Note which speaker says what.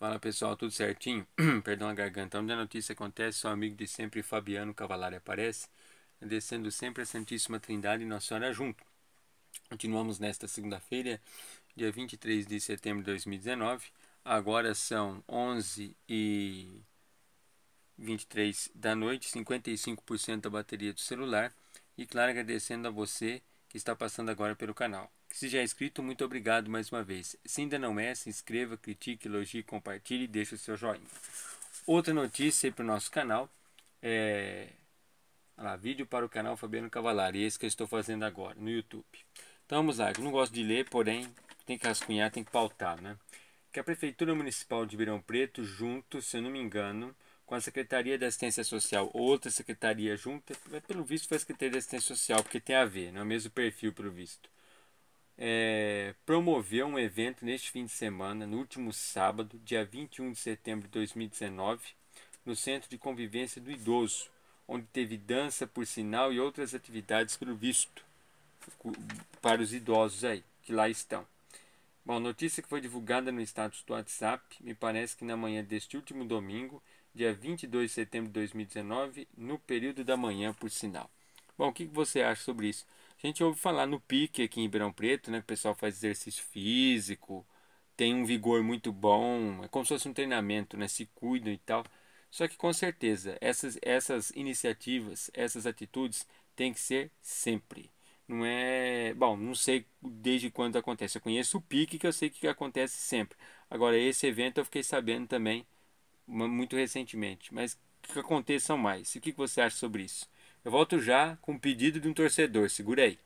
Speaker 1: Fala pessoal, tudo certinho? Perdão a garganta. Onde a notícia acontece, seu amigo de sempre Fabiano Cavalari aparece, descendo sempre a Santíssima Trindade e Nossa Senhora junto. Continuamos nesta segunda-feira, dia 23 de setembro de 2019. Agora são 11 e 23 da noite, 55% da bateria do celular. E claro, agradecendo a você que está passando agora pelo canal. Se já é inscrito, muito obrigado mais uma vez. Se ainda não é, se inscreva, critique, elogie, compartilhe e deixe o seu joinha. Outra notícia para o nosso canal é lá, vídeo para o canal Fabiano Cavalari, esse que eu estou fazendo agora no YouTube. Então vamos lá, eu não gosto de ler, porém tem que rascunhar, tem que pautar, né? Que a Prefeitura Municipal de Ribeirão Preto, junto, se eu não me engano, com a Secretaria da Assistência Social, outra secretaria junta, pelo visto foi a Secretaria da Assistência Social, porque tem a ver, não é o mesmo perfil pelo visto é, promoveu um evento neste fim de semana, no último sábado, dia 21 de setembro de 2019, no Centro de Convivência do Idoso, onde teve dança por sinal e outras atividades pelo visto para os idosos aí, que lá estão. Bom, notícia que foi divulgada no status do WhatsApp, me parece que na manhã deste último domingo, dia 22 de setembro de 2019, no período da manhã, por sinal. Bom, o que você acha sobre isso? A gente ouve falar no pique aqui em Ribeirão Preto, né? O pessoal faz exercício físico, tem um vigor muito bom, é como se fosse um treinamento, né? Se cuidam e tal. Só que com certeza, essas, essas iniciativas, essas atitudes têm que ser sempre. Não é. Bom, não sei desde quando acontece. Eu conheço o pique que eu sei que acontece sempre. Agora, esse evento eu fiquei sabendo também muito recentemente. Mas que aconteçam mais. O que você acha sobre isso? Eu volto já com o pedido de um torcedor. Segura aí.